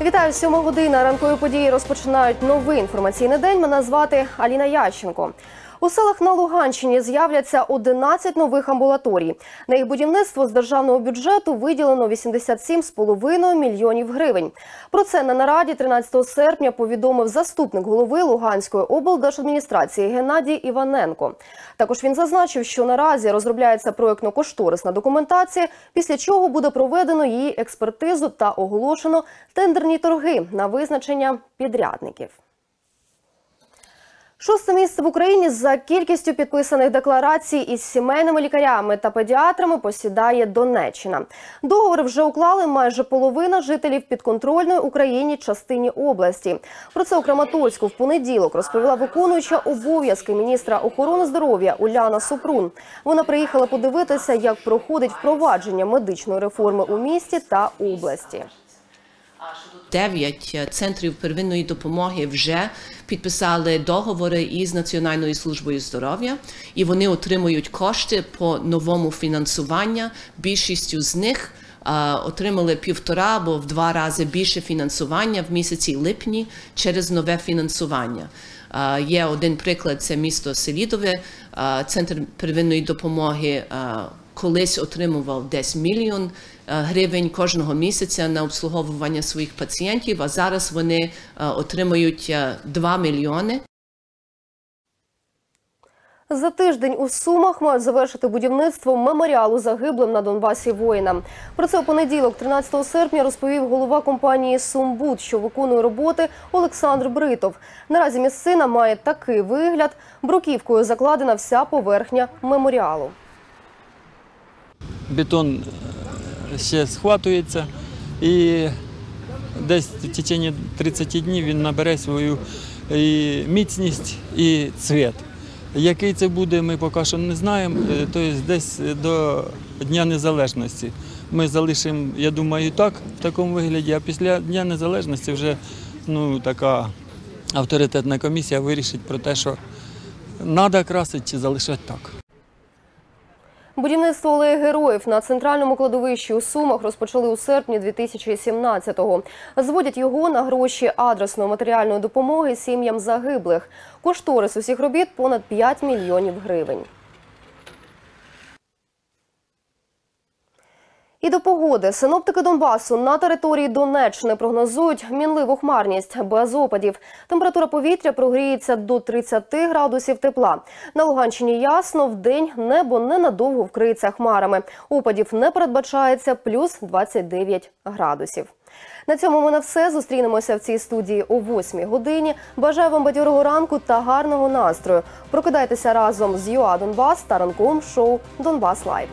Вітаю, сьома година. Ранкові події розпочинають новий інформаційний день. Мене звати Аліна Ященко. У селах на Луганщині з'являться 11 нових амбулаторій. На їх будівництво з державного бюджету виділено 87,5 мільйонів гривень. Про це на нараді 13 серпня повідомив заступник голови Луганської облдержадміністрації Геннадій Іваненко. Також він зазначив, що наразі розробляється проєктно-кошторисна документація, після чого буде проведено її експертизу та оголошено тендерні торги на визначення підрядників. Шосте місце в Україні за кількістю підписаних декларацій із сімейними лікарями та педіатрами посідає Донеччина. Договори вже уклали майже половина жителів підконтрольної Україні частині області. Про це у Краматорську в понеділок розповіла виконуюча обов'язки міністра охорони здоров'я Уляна Супрун. Вона приїхала подивитися, як проходить впровадження медичної реформи у місті та області. Дев'ять е, центрів первинної допомоги вже підписали договори із Національною службою здоров'я, і вони отримують кошти по новому фінансуванню. Більшістю з них е, отримали півтора або в два рази більше фінансування в місяці липні через нове фінансування. Е, Є один приклад: це місто Селідове, центр первинної допомоги. Е, колись отримував десь мільйон е, гривень кожного місяця на обслуговування своїх пацієнтів, а зараз вони е, отримують е, 2 мільйони. За тиждень у Сумах мають завершити будівництво меморіалу загиблим на Донбасі воїнам. Про це у понеділок, 13 серпня, розповів голова компанії Сумбуд, що виконує роботи Олександр Бритов. Наразі місцина має такий вигляд. Бруківкою закладена вся поверхня меморіалу. Бетон е, ще схватується і десь в течение 30 днів він набере свою і міцність і цвіт. Який це буде, ми поки що не знаємо. Е, Тобто десь до Дня Незалежності. Ми залишимо, я думаю, так, в такому вигляді, а після Дня Незалежності вже ну, така авторитетна комісія вирішить про те, що треба красити чи залишати так. Будівництво алеї героїв на центральному кладовищі у Сумах розпочали у серпні 2017-го. Зводять його на гроші адресної матеріальної допомоги сім'ям загиблих. Кошторис усіх робіт понад 5 мільйонів гривень. І до погоди синоптики Донбасу на території Донеччини прогнозують мінливу хмарність без опадів. Температура повітря прогріється до 30 градусів тепла. На Луганщині ясно, вдень небо ненадовго вкриється хмарами. Опадів не передбачається плюс 29 градусів. На цьому в мене все. Зустрінемося в цій студії о 8 годині. Бажаю вам бадьорого ранку та гарного настрою. Прокидайтеся разом з UA Донбас та ранковим шоу Донбас Light.